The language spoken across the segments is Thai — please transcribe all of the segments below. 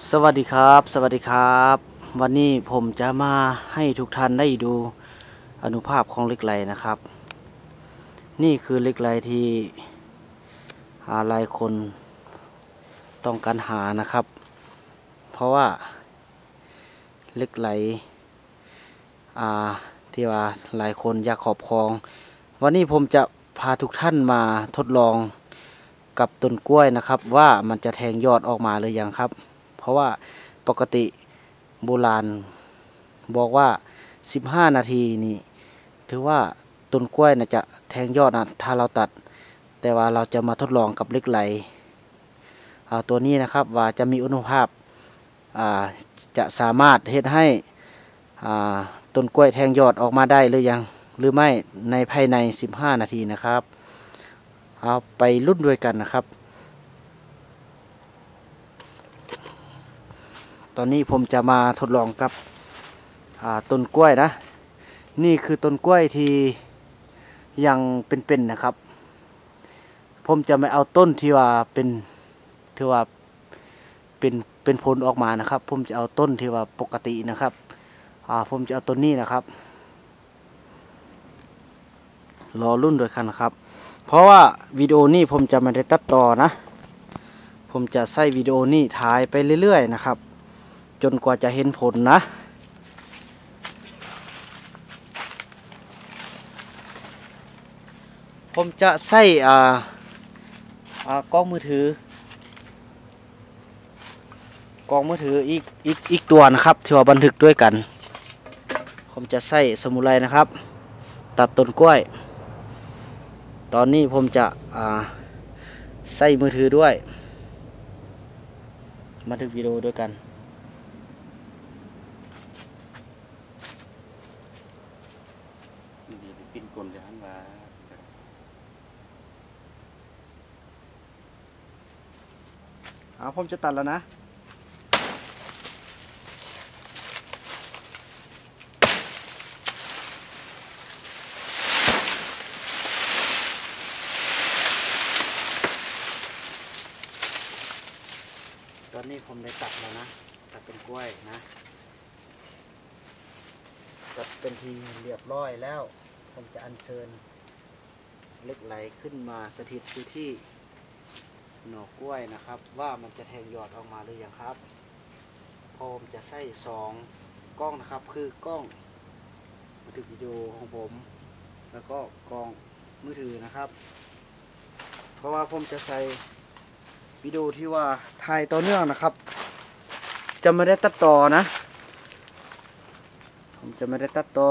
สวัสดีครับ สวัสดีครับ วันนี้ผมจะมาให้ทุกท่านได้ดูอนุภาพของเหล็กไหลนะครับ นี่คือเหล็กไหลที่หลายคนต้องการหานะครับ เพราะว่าเหล็กไหลที่ว่าหลายคนอยากขอบครอง วันนี้ผมจะพาทุกท่านมาทดลองกับต้นกล้วยนะครับ ว่ามันจะแทงยอดออกมาหรือยังครับ เพราะว่าปกติโบราณบอกว่า 15 นาทีนี่ ถือว่าต้นกล้วยนะจะแทงยอดนะถ้าเราตัด แต่ว่าเราจะมาทดลองกับเล็กไหลอ่าตัวนี้นะครับว่าจะมีอุณหภาพาจะสามารถเฮ็ดให้ต้นกล้วยแทงยอดออกมาได้หรือยังหรือไม่ในภายใน 15 นาทีนะครับ เอาไปรุ่นด้วยกันนะครับ ตอนนี้ผมจะมาทดลองกับต้นกล้วยนะ นี่คือต้นกล้วยที่ยังเป็นๆนะครับ ผมจะไม่เอาต้นที่ว่าเป็นที่ว่าเป็นเป็นผลออกมานะครับ ผมจะเอาต้นที่ว่าปกตินะครับผมจะเอาต้นนี้นะครับรอรุ่นด้วยกันครับ เพราะว่าวิดีโอนี้ผมจะไม่ได้ตัดต่อนะ ผมจะใส่วิดีโอนี้ถ่ายไปเรื่อยๆนะครับ จนกว่าจะเห็นผลนะ ผมจะใส่อ่าอากล้องมือถือกล้องมือถืออีกอีกอีกตัวนะครับที่ว่าบันทึกด้วยกัน ผมจะใส่สมุไรนะครับ ตัดต้นกล้วย ตอนนี้ผมจะอ่าใส่มือถือด้วยบันทึกวิดีโอด้วยกัน ดี จะหันว่าเอาผมจะตัดแล้วนะ ตอนนี้ผมได้ตัดแล้วนะ ตัดเป็นกล้วยนะ ตัดเป็นทีเรียบร้อยแล้ว ผมจะอัญเชิญเล็กไหลขึ้นมาสถิตอยู่ที่หน่อกล้วยนะครับ ว่ามันจะแทงยอดออกมาหรือยังครับผมจะใส่สองกล้องนะครับ คือกล้องบันทึกวิดีโอของผม แล้วก็กล้องมือถือนะครับ เพราะว่าผมจะใส่วิดีโอที่ว่าถ่ายต่อเนื่องนะครับ จะไม่ได้ตัดต่อนะ ผมจะไม่ได้ตัดต่อ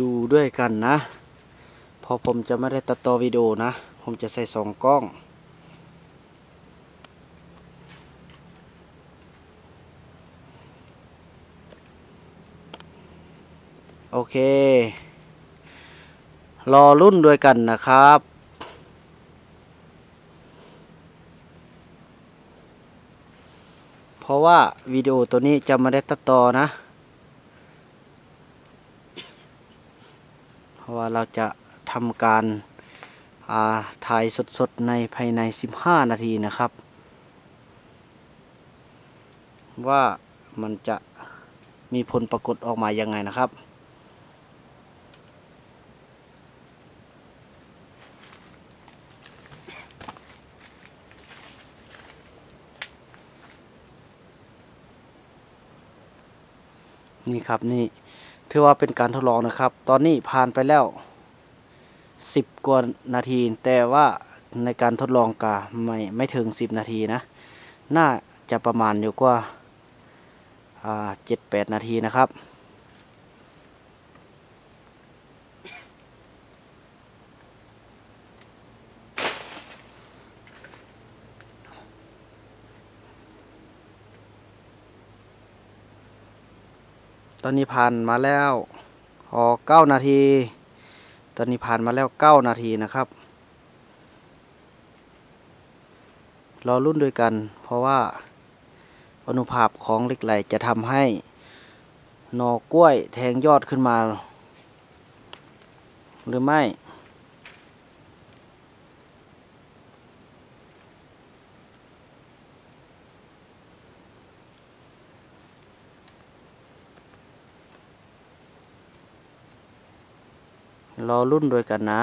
ดูด้วยกันนะ พอผมจะไม่ได้ตัดต่อวิดีโอนะ ผมจะใส่สองกล้อง โอเค รอรุ่นด้วยกันนะครับเพราะว่าวิดีโอตัวนี้จะไม่ได้ตัดต่อนะ เพราะว่าเราจะทำการาถ่ายสดๆในภายใน 15 นาทีนะครับ ว่ามันจะมีผลปรากฏออกมายังไงนะครับนี่ครับนี่ ถือว่าเป็นการทดลองนะครับ ตอนนี้ผ่านไปแล้ว 10 กว่านาที แต่ว่าในการทดลองกาไม่ไม่ถึง 10 นาทีนะ น่าจะประมาณอยู่กว่าเจ็ดแปดนาทีนะครับ ตอนนี้ผ่านมาแล้วออเก้านาที ตอนนี้ผ่านมาแล้วเก้านาทีนะครับ รอรุ่นด้วยกัน เพราะว่าอนุภาพของเหล็กไหลจะทำให้หนอกล้วยแทงยอดขึ้นมา หรือไม่ รอรุ่นด้วยกันนะ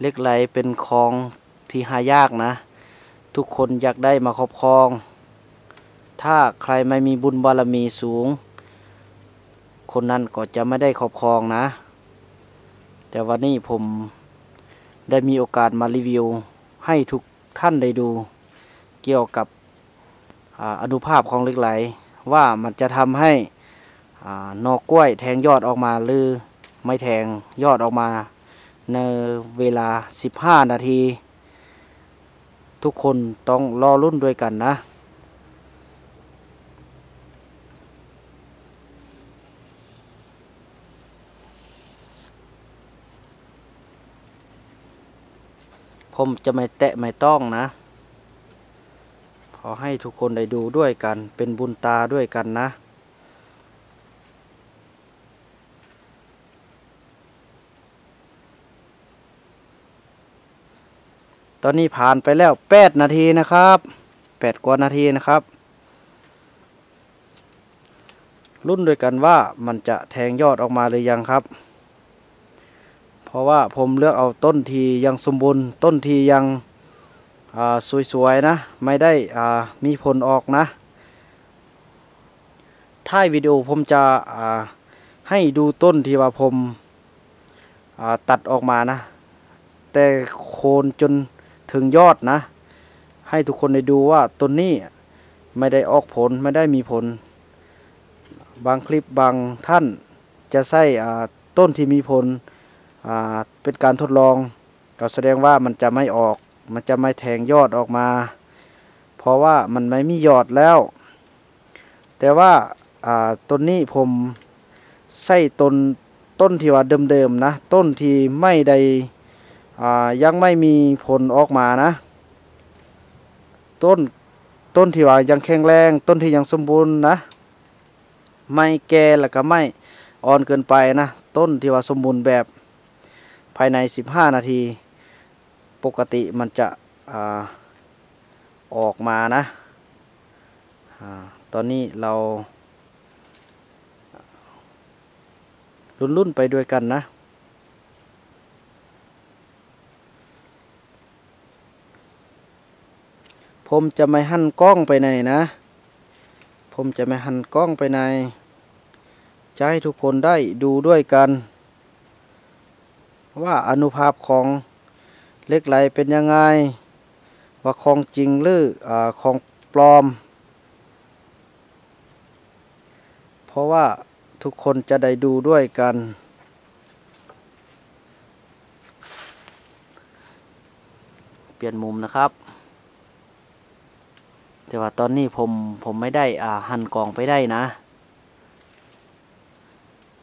เล็กไหลเป็นของที่หายากนะ ทุกคนอยากได้มาครอบครอง ถ้าใครไม่มีบุญบารมีสูง คนนั้นก็จะไม่ได้ครอบครองนะ แต่วันนี้ผมได้มีโอกาสมารีวิวให้ทุกท่านได้ดู เกี่ยวกับ อนุภาพของเหล็กไหล ว่ามันจะทำให้นอกกล้วยแทงยอดออกมาหรือไม่แทงยอดออกมา ในเวลา 15 นาที ทุกคนต้องรอรุ่นด้วยกันนะ ผมจะไม่แตะไม่ต้องนะ อให้ทุกคนได้ดูด้วยกัน เป็นบุญตาด้วยกันนะ ตอนนี้ผ่านไปแล้วแปดนาทีนะครับแปดกว่านาทีนะครับรุ่นด้วยกันว่ามันจะแทงยอดออกมาหรือยังครับ เพราะว่าผมเลือกเอาต้นทียังสมบูรณ์ ต้นทียัง สวยๆนะ ไม่ได้มีผลออกนะท้ายวิดีโอผมจะให้ดูต้นที่ว่าผมตัดออกมานะ แต่โคนจนถึงยอดนะ ให้ทุกคนได้ดูว่าต้นนี้ไม่ได้ออกผลไม่ได้มีผล บางคลิปบางท่านจะใส่ต้นที่มีผลเป็นการทดลอง ก็แสดงว่ามันจะไม่ออก มันจะไม่แทงยอดออกมา เพราะว่ามันไม่มียอดแล้ว แต่ว่าต้นนี้ผมใส่ต้นต้นที่ว่าเดิมๆนะ ต้นที่ไม่ได้ยังไม่มีผลออกมานะ ต้นต้นที่ว่ายังแข็งแรง ต้นที่ยังสมบูรณ์นะ ไม่แก่แล้วก็ไม่อ่อนเกินไปนะ ต้นที่ว่าสมบูรณ์แบบภายใน 15 นาที ปกติมันจะอออกมานะอตอนนี้เรารุ่นๆไปด้วยกันนะ ผมจะไม่หันกล้องไปไหนนะ ผมจะไม่หันกล้องไปไหนจะให้ทุกคนได้ดูด้วยกัน ว่าอนุภาพของ เล็กไหลเป็นยังไง ว่าของจริงหรืออของปลอม เพราะว่าทุกคนจะได้ดูด้วยกัน เปลี่ยนมุมนะครับ แต่ว่าตอนนี้ผมผมไม่ได้อ่าหั่นกล่องไปได้นะ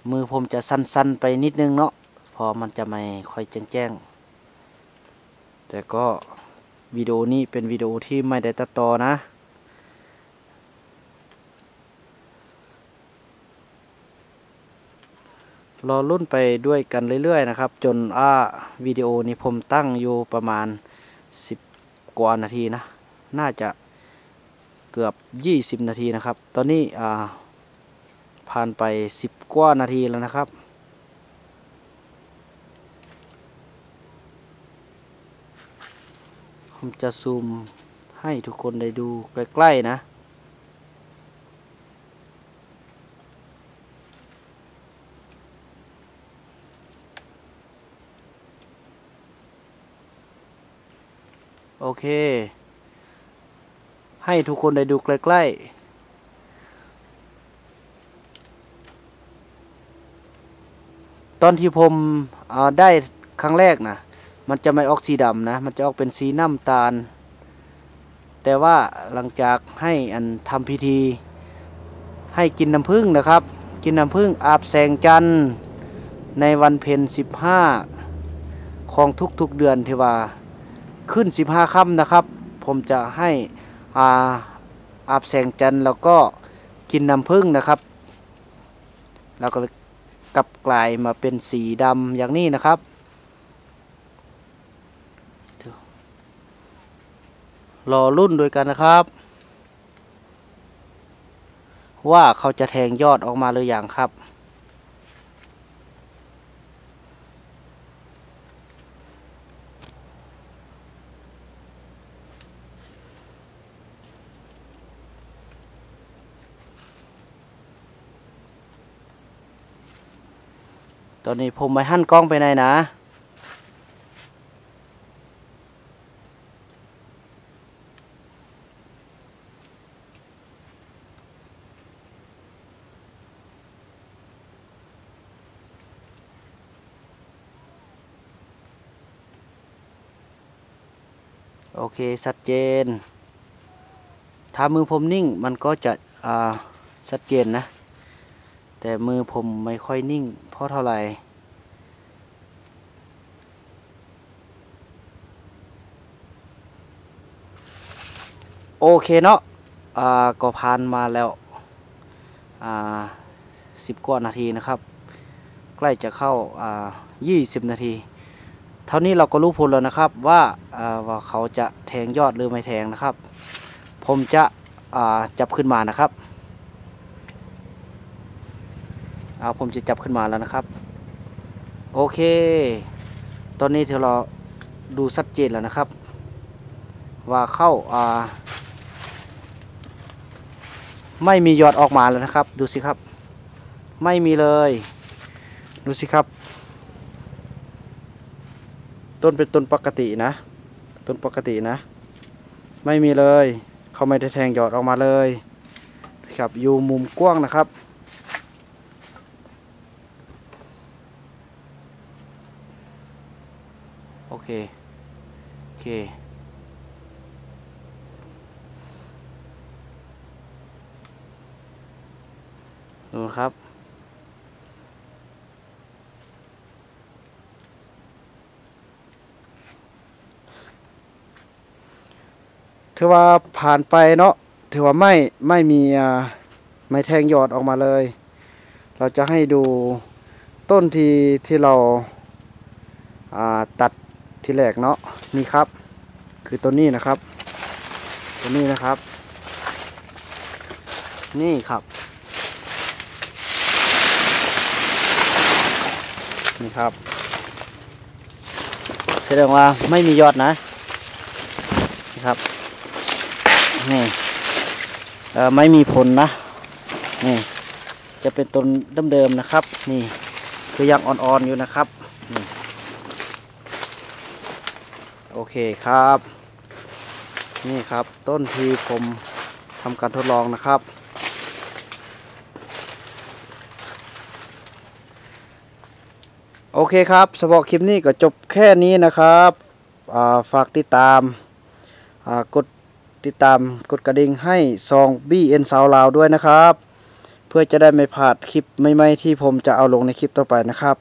มือผมจะสั้นๆไปนิดนึงเนาะพอมันจะไม่ค่อยแจ้งๆ แต่ก็วิดีโอนี้เป็นวิดีโอที่ไม่ได้ตัดต่อนะ รอรุ่นไปด้วยกันเรื่อยๆนะครับ จนอ่าวิดีโอนี้ผมตั้งอยู่ประมาณ 10 กว่านาทีนะ น่าจะเกือบ 20 นาทีนะครับ ตอนนี้อ่าผ่านไป 10 กว่านาทีแล้วนะครับ ผมจะซูมให้ทุกคนได้ดูใกล้ ๆ นะ โอเค ให้ทุกคนได้ดูใกล้ ๆตอนที่ผมได้ครั้งแรกนะ มันจะไม่ออกสีดำนะ มันจะออกเป็นสีน้ำตาล แต่ว่าหลังจากให้อันทำพิธี ให้กินน้ำผึ้งนะครับ กินน้ำผึ้งอาบแสงจันทร์ในวันเพ็ญสิบห้าของทุกๆเดือนที่ว่าขึ้นสิบห้าค่ำนะครับ ผมจะให้อาอาบแสงจันทร์แล้วก็กินน้ำผึ้งนะครับ แล้วก็กลับกลายมาเป็นสีดำอย่างนี้นะครับ รอรุ่นโดยกันนะครับ ว่าเขาจะแทงยอดออกมาหรืออยังครับ ตอนนี้ผมไปหั่นกล้องไปไหนนะ โอเคชัดเจน ถ้ามือผมนิ่งมันก็จะอ่าชัดเจนนะ แต่มือผมไม่ค่อยนิ่ง เพราะเท่าไหร่โอเคเนาะอ่าก็ผ่านมาแล้วอ่าสิบกว่านาทีนะครับ ใกล้จะเข้าอ่ายี่สิบนาที ท่านี้เราก็รู้ผลแล้วนะครับว่าาว่าเขาจะแทงยอดหรือไม่แทงนะครับ ผมจะจับขึ้นมานะครับเอาผมจะจับขึ้นมาแล้วนะครับ โอเค ตอนนี้เดี๋ยวเราดูชัดเจนแล้วนะครับ ว่าเข้าาไม่มียอดออกมาแล้วนะครับ ดูสิครับ ไม่มีเลย ดูสิครับ ต้นเป็นต้นปกตินะ ต้นปกตินะ ไม่มีเลย เขาไม่ได้แทงหยอดออกมาเลยครับอยู่มุมกว้างนะครับ โอเค โอเคดูครับ ถือว่าผ่านไปเนาะถือว่าไม่ไม่มีไม่แทงยอดออกมาเลย เราจะให้ดูต้นที่ที่เราาตัดที่แรกเนาะนี่ครับ คือต้นนี้นะครับต้นนี้นะครับ นี่ครับนี่ครับแสดงว่าไม่มียอดนะนี่ครับ นี่ไม่มีผลนะนี่จะเป็นต้นเดิมๆนะครับ นี่คือยังอ่อนๆอยู่นะครับโอเคครับ นี่ครับต้นที่ผมทำการทดลองนะครับ โอเคครับสำหรับคลิปนี้ก็จบแค่นี้นะครับาฝากติดตามากด ติดตามกดกระดิ่งให้ซองบีเอ็นสาวลาวด้วยนะครับ เพื่อจะได้ไม่พลาดคลิปใหม่ๆที่ผมจะเอาลงในคลิปต่อไปนะครับ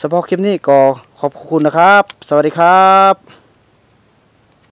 สำหรับคลิปนี้ก็ขอบคุณนะครับ สวัสดีครับ